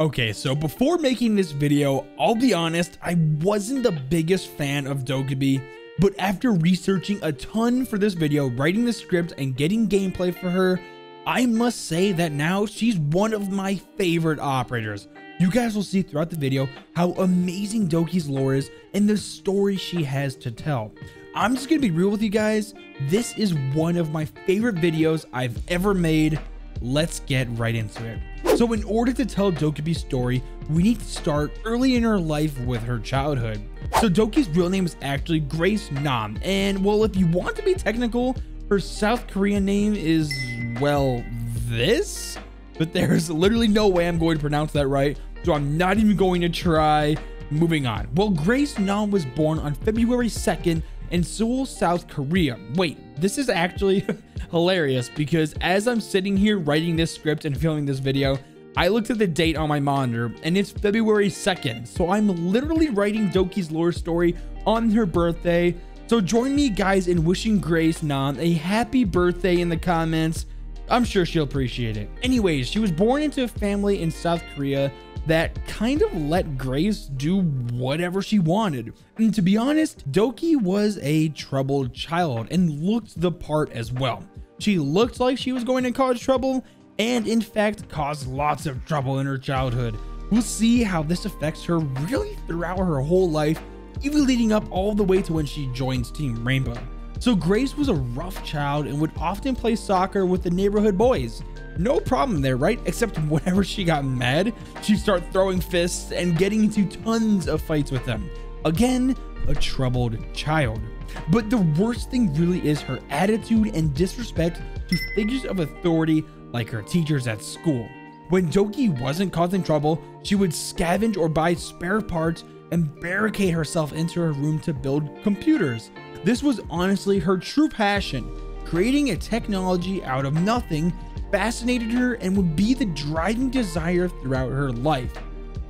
Okay, so before making this video, I'll be honest, I wasn't the biggest fan of Dokkaebi, but after researching a ton for this video, writing the script, and getting gameplay for her, I must say that now she's one of my favorite operators. You guys will see throughout the video how amazing Doki's lore is and the story she has to tell. I'm just gonna be real with you guys, this is one of my favorite videos I've ever made. Let's get right into it. So in order to tell Dokkaebi's story, we need to start early in her life with her childhood. So Doki's real name is actually Grace Nam, and well, if you want to be technical, her South Korean name is, well, this? But there's literally no way I'm going to pronounce that right, so I'm not even going to try. Moving on. Well, Grace Nam was born on February 2nd in Seoul, South Korea. Wait, this is actually hilarious because as I'm sitting here writing this script and filming this video, I looked at the date on my monitor and it's February 2nd. So I'm literally writing Doki's lore story on her birthday. So join me guys in wishing Grace Nam a happy birthday in the comments. I'm sure she'll appreciate it. Anyways, she was born into a family in South Korea that kind of let Grace do whatever she wanted. And to be honest, Doki was a troubled child and looked the part as well. She looked like she was going to cause trouble and in fact caused lots of trouble in her childhood. We'll see how this affects her really throughout her whole life, even leading up all the way to when she joins Team Rainbow. So Grace was a rough child and would often play soccer with the neighborhood boys. No problem there, right? Except whenever she got mad, she'd start throwing fists and getting into tons of fights with them. Again, a troubled child. But the worst thing really is her attitude and disrespect to figures of authority like her teachers at school. When Doki wasn't causing trouble, she would scavenge or buy spare parts and barricade herself into her room to build computers. This was honestly her true passion. Creating a technology out of nothing fascinated her and would be the driving desire throughout her life.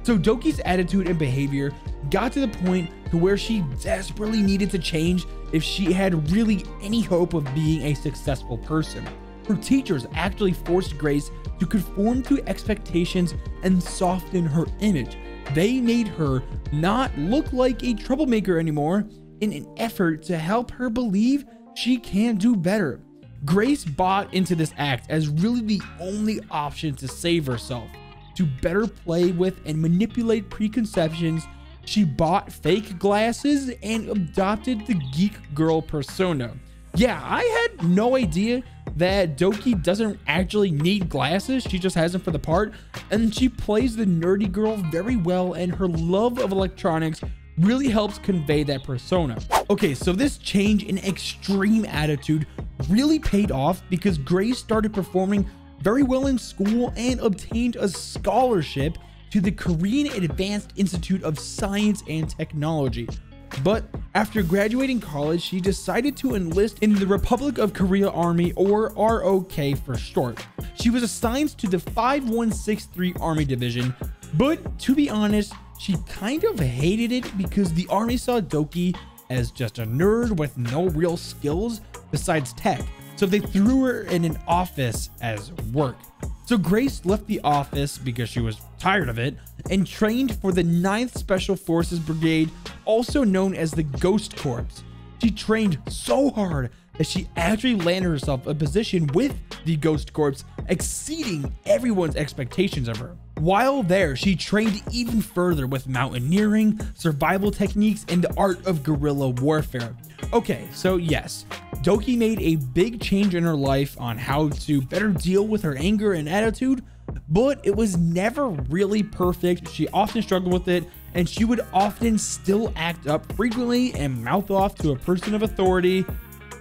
So Doki's attitude and behavior got to the point to where she desperately needed to change if she had really any hope of being a successful person. Her teachers actually forced Grace to conform to expectations and soften her image. They made her not look like a troublemaker anymore in an effort to help her believe she can do better. Grace bought into this act as really the only option to save herself. To better play with and manipulate preconceptions, she bought fake glasses and adopted the geek girl persona. Yeah, I had no idea that Doki doesn't actually need glasses, she just has them for the part, and she plays the nerdy girl very well and her love of electronics really helps convey that persona. Okay, so this change in extreme attitude really paid off because Grace started performing very well in school and obtained a scholarship to the Korean Advanced Institute of Science and Technology. But after graduating college, she decided to enlist in the Republic of Korea Army or ROK for short. She was assigned to the 5163 Army Division, but to be honest, she kind of hated it because the army saw Doki as just a nerd with no real skills besides tech. So they threw her in an office as work. So Grace left the office because she was tired of it and trained for the 9th Special Forces Brigade, also known as the Ghost Corps. She trained so hard that she actually landed herself a position with the Ghost Corps, exceeding everyone's expectations of her. While there, she trained even further with mountaineering, survival techniques, and the art of guerrilla warfare. Okay, so yes, Doki made a big change in her life on how to better deal with her anger and attitude, but it was never really perfect. She often struggled with it, and she would often still act up frequently and mouth off to a person of authority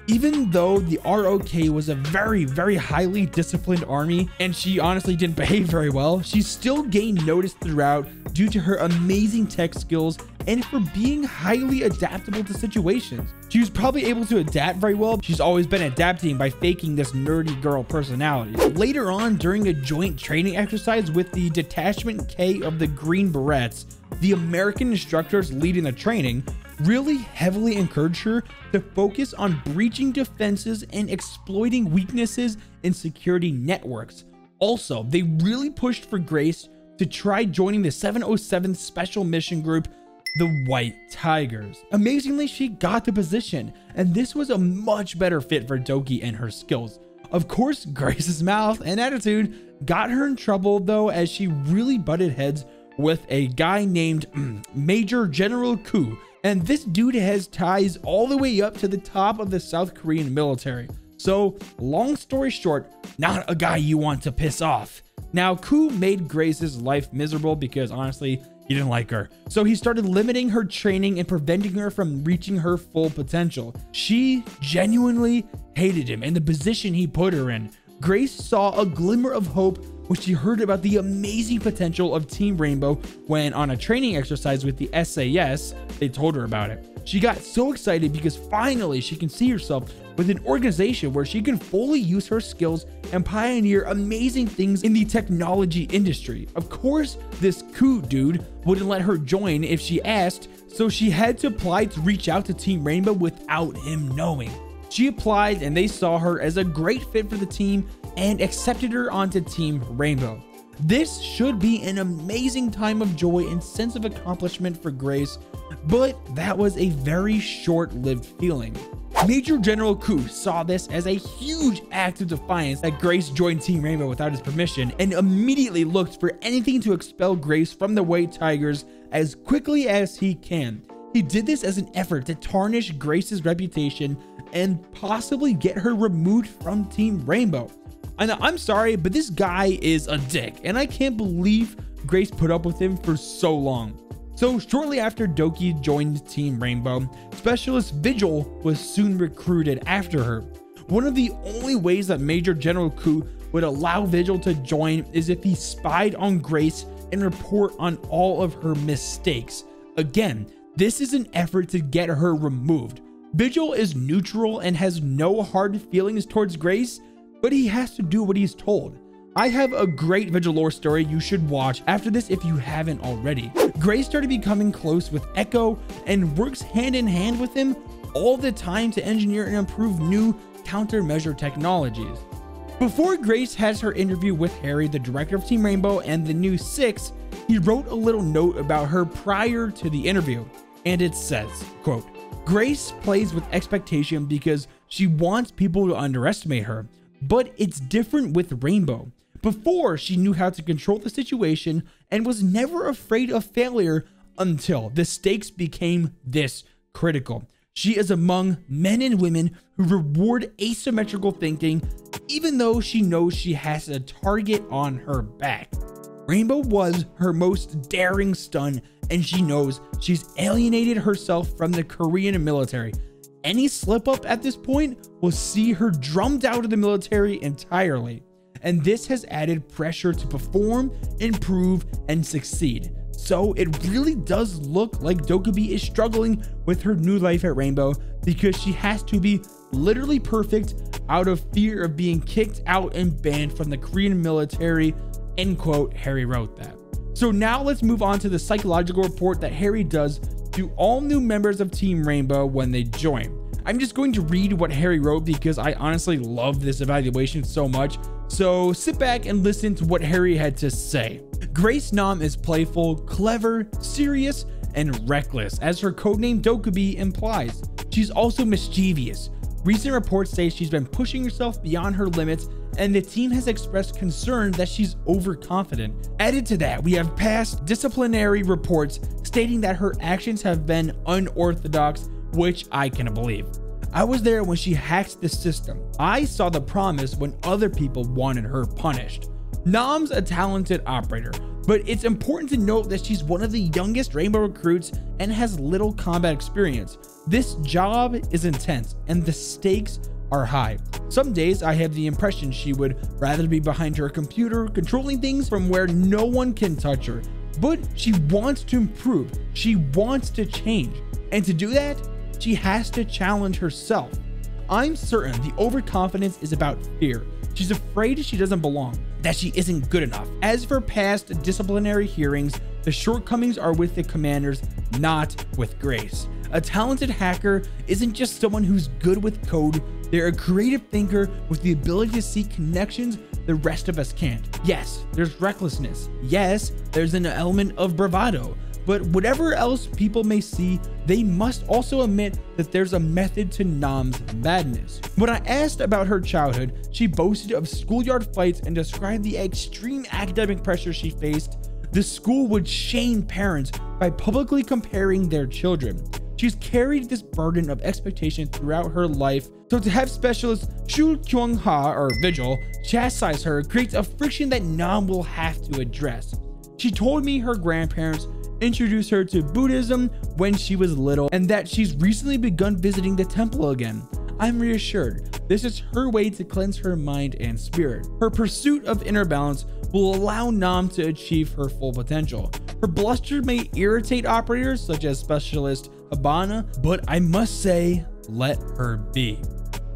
even though the ROK was a very, very highly disciplined army and she honestly didn't behave very well, she still gained notice throughout due to her amazing tech skills and for being highly adaptable to situations. She was probably able to adapt very well. She's always been adapting by faking this nerdy girl personality. Later on, during a joint training exercise with the Detachment K of the Green Berets, the American instructors leading the training, really heavily encouraged her to focus on breaching defenses and exploiting weaknesses in security networks. Also, they really pushed for Grace to try joining the 707th Special Mission Group the White Tigers. Amazingly, she got the position, and this was a much better fit for Doki and her skills. Of course, Grace's mouth and attitude got her in trouble though as she really butted heads with a guy named Major General Koo, and this dude has ties all the way up to the top of the South Korean military. So, long story short, not a guy you want to piss off. Now, Koo made Grace's life miserable because honestly, he didn't like her. So he started limiting her training and preventing her from reaching her full potential. She genuinely hated him and the position he put her in. Grace saw a glimmer of hope when she heard about the amazing potential of Team Rainbow when on a training exercise with the SAS, they told her about it. She got so excited because finally she can see herself with an organization where she can fully use her skills and pioneer amazing things in the technology industry. Of course, this Koo dude wouldn't let her join if she asked, so she had to apply to reach out to Team Rainbow without him knowing. She applied and they saw her as a great fit for the team and accepted her onto Team Rainbow. This should be an amazing time of joy and sense of accomplishment for Grace, but that was a very short-lived feeling. Major General Koo saw this as a huge act of defiance that Grace joined Team Rainbow without his permission and immediately looked for anything to expel Grace from the White Tigers as quickly as he can. He did this as an effort to tarnish Grace's reputation and possibly get her removed from Team Rainbow. And I'm sorry, but this guy is a dick, and I can't believe Grace put up with him for so long. So shortly after Doki joined Team Rainbow, Specialist Vigil was soon recruited after her. One of the only ways that Major General Koo would allow Vigil to join is if he spied on Grace and report on all of her mistakes. Again, this is an effort to get her removed. Vigil is neutral and has no hard feelings towards Grace, but he has to do what he's told. I have a great Vigil lore story you should watch after this if you haven't already. Grace started becoming close with Echo and works hand in hand with him all the time to engineer and improve new countermeasure technologies. Before Grace has her interview with Harry, the director of Team Rainbow and the new Six, he wrote a little note about her prior to the interview, and it says, quote, Grace plays with expectation because she wants people to underestimate her. But it's different with Rainbow. Before, she knew how to control the situation and was never afraid of failure until the stakes became this critical. She is among men and women who reward asymmetrical thinking, even though she knows she has a target on her back. Rainbow was her most daring stun, and she knows she's alienated herself from the Korean military any slip up at this point will see her drummed out of the military entirely. And this has added pressure to perform, improve, and succeed. So it really does look like Dokkaebi is struggling with her new life at Rainbow because she has to be literally perfect out of fear of being kicked out and banned from the Korean military. End quote. Harry wrote that. So now let's move on to the psychological report that Harry does to all new members of Team Rainbow when they join. I'm just going to read what Harry wrote because I honestly love this evaluation so much. So sit back and listen to what Harry had to say. Grace Nam is playful, clever, serious, and reckless, as her codename Dokkaebi implies. She's also mischievous. Recent reports say she's been pushing herself beyond her limits and the team has expressed concern that she's overconfident. Added to that, we have past disciplinary reports stating that her actions have been unorthodox, which I can believe. I was there when she hacked the system. I saw the promise when other people wanted her punished. Nam's a talented operator, but it's important to note that she's one of the youngest Rainbow recruits and has little combat experience. This job is intense and the stakes are high. Some days I have the impression she would rather be behind her computer controlling things from where no one can touch her. But she wants to improve, she wants to change. And to do that, she has to challenge herself. I'm certain the overconfidence is about fear. She's afraid she doesn't belong, that she isn't good enough. As for past disciplinary hearings, the shortcomings are with the commanders, not with Grace. A talented hacker isn't just someone who's good with code, they're a creative thinker with the ability to see connections the rest of us can't. Yes, there's recklessness. Yes, there's an element of bravado. But whatever else people may see, they must also admit that there's a method to Nam's madness. When I asked about her childhood, she boasted of schoolyard fights and described the extreme academic pressure she faced. The school would shame parents by publicly comparing their children. She's carried this burden of expectation throughout her life. So to have specialist Shu Kyung Ha or Vigil chastise her creates a friction that Nam will have to address. She told me her grandparents introduced her to Buddhism when she was little and that she's recently begun visiting the temple again. I'm reassured. This is her way to cleanse her mind and spirit. Her pursuit of inner balance will allow Nam to achieve her full potential. Her bluster may irritate operators such as specialist Habana, but I must say, let her be.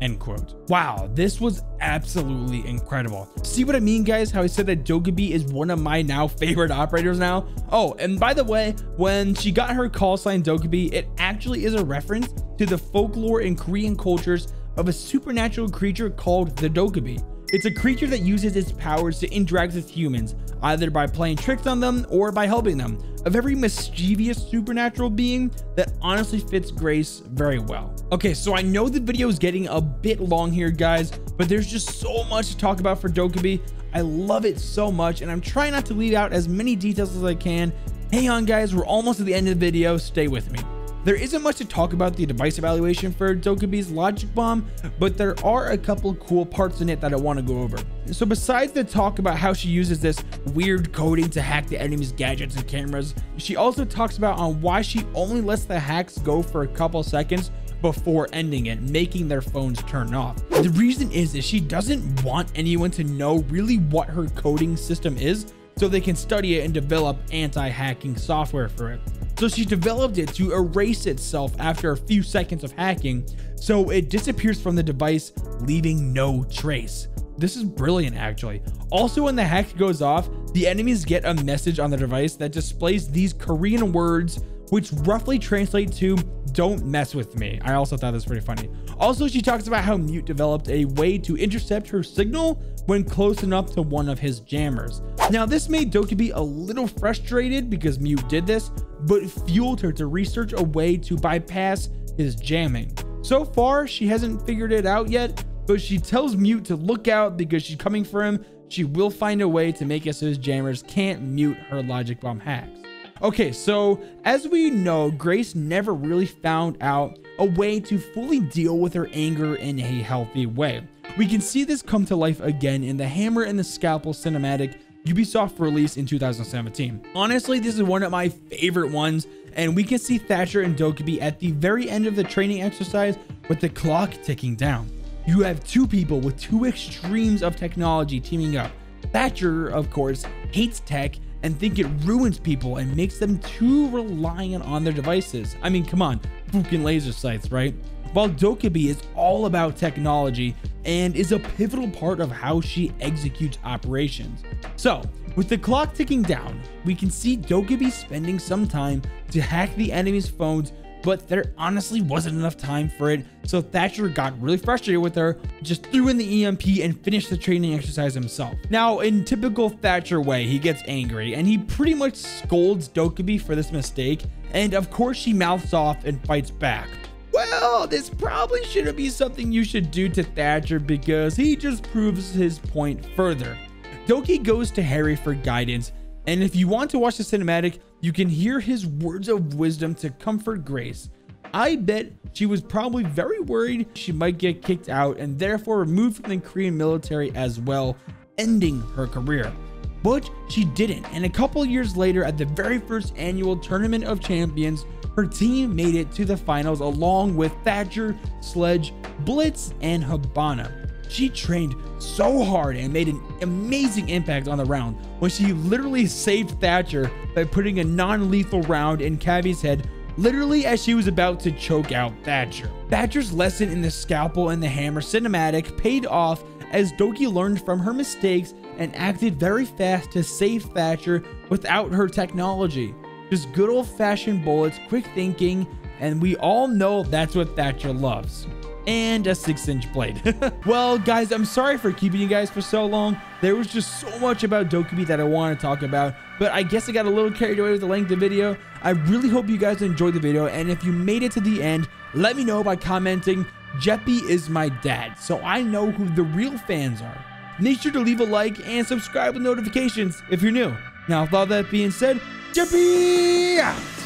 End quote. Wow, this was absolutely incredible. See what I mean, guys? How I said that Dokkaebi is one of my now favorite operators now? Oh, and by the way, when she got her call sign Dokkaebi, it actually is a reference to the folklore in Korean cultures of a supernatural creature called the Dokkaebi. It's a creature that uses its powers to interact with humans, either by playing tricks on them or by helping them. A very mischievous supernatural being that honestly fits Grace very well. Okay, so I know the video is getting a bit long here, guys, but there's just so much to talk about for Dokkaebi. I love it so much, and I'm trying not to leave out as many details as I can. Hang on, guys, we're almost at the end of the video. Stay with me. There isn't much to talk about the device evaluation for Dokkaebi's Logic Bomb, but there are a couple cool parts in it that I want to go over. So besides the talk about how she uses this weird coding to hack the enemy's gadgets and cameras, she also talks about on why she only lets the hacks go for a couple seconds before ending it, making their phones turn off. The reason is that she doesn't want anyone to know really what her coding system is so they can study it and develop anti-hacking software for it. So she developed it to erase itself after a few seconds of hacking, so it disappears from the device, leaving no trace. This is brilliant, actually. Also, when the hack goes off, the enemies get a message on the device that displays these Korean words, which roughly translate to don't mess with me. I also thought this was pretty funny. Also, she talks about how Mute developed a way to intercept her signal when close enough to one of his jammers. Now, this made Dokkaebi a little frustrated because Mute did this, but fueled her to research a way to bypass his jamming. So far, she hasn't figured it out yet, but she tells Mute to look out because she's coming for him. She will find a way to make it so his jammers can't mute her logic bomb hacks. Okay, so as we know, Grace never really found out a way to fully deal with her anger in a healthy way. We can see this come to life again in the Hammer and the Scalpel cinematic Ubisoft release in 2017. Honestly, this is one of my favorite ones, and we can see Thatcher and Dokkaebi at the very end of the training exercise with the clock ticking down. You have two people with two extremes of technology teaming up. Thatcher, of course, hates tech and think it ruins people and makes them too reliant on their devices. I mean, come on, fucking laser sights, right? While Dokkaebi is all about technology and is a pivotal part of how she executes operations. So, with the clock ticking down, we can see Dokkaebi spending some time to hack the enemy's phones but there honestly wasn't enough time for it, so Thatcher got really frustrated with her, just threw in the EMP and finished the training exercise himself. Now, in typical Thatcher way, he gets angry, and he pretty much scolds Dokkaebi for this mistake, and of course she mouths off and fights back. Well, this probably shouldn't be something you should do to Thatcher because he just proves his point further. Doki goes to Harry for guidance, and if you want to watch the cinematic, you can hear his words of wisdom to comfort Grace. I bet she was probably very worried she might get kicked out and therefore removed from the Korean military as well, ending her career. But she didn't, and a couple years later at the very first annual Tournament of Champions, her team made it to the finals along with Thatcher, Sledge, Blitz, and Habana. She trained so hard and made an amazing impact on the round when she literally saved Thatcher by putting a non-lethal round in Cavi's head literally as she was about to choke out Thatcher. Thatcher's lesson in the scalpel and the hammer cinematic paid off as Doki learned from her mistakes and acted very fast to save Thatcher without her technology. Just good old fashioned bullets, quick thinking, and we all know that's what Thatcher loves. And a six inch blade. well, guys, I'm sorry for keeping you guys for so long. There was just so much about Dokkaebi that I want to talk about, but I guess I got a little carried away with the length of the video. I really hope you guys enjoyed the video, and if you made it to the end, let me know by commenting, Jeppy is my dad, so I know who the real fans are. Make sure to leave a like and subscribe with notifications if you're new. Now, with all that being said, Jeppy out!